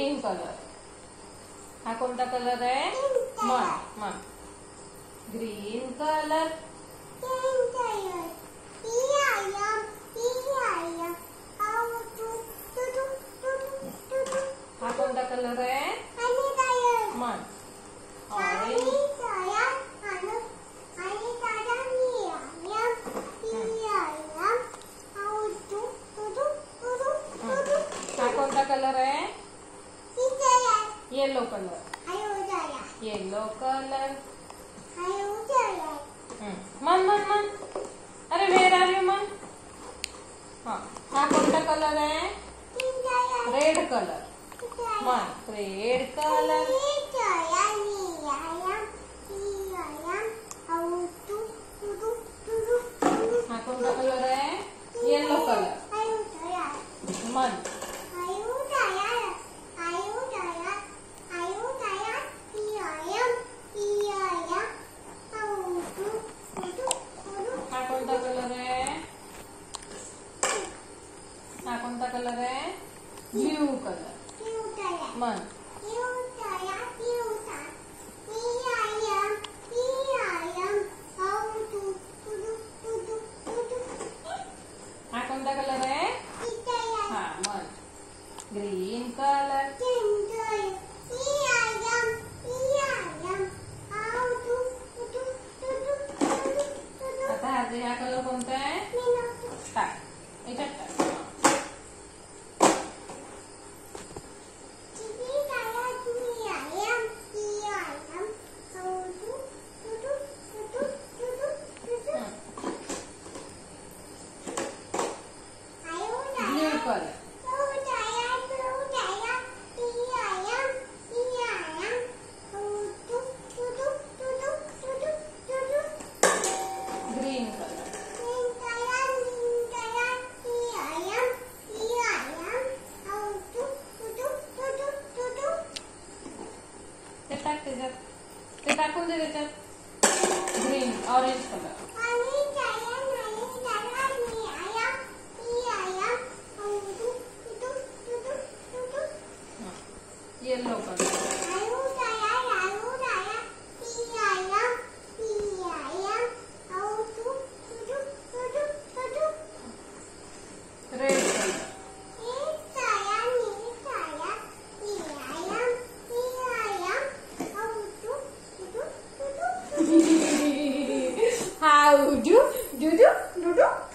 Green colour हा कोणता colour है मन मन green colour yellow colour yellow colour मन मन मन अरे वेर आर यू मन हा हा कोणता कलर आहे रेड कलर मन रेड कलर हा कोणता कलर आहे येलो कलर मन हा कोणता कलर आहे हा कोणता कलर आहे ब्ल्यू कलर। मन। हा कोणता कलर आहे हा मन। ग्रीन कलर आता हा हा कलर कोणता आहे टाक याच्यात टाक ब्ल्यू कलर ग्रीन कलर ते टाक त्याच्यात दे green orange colour Uh, How do do do do do?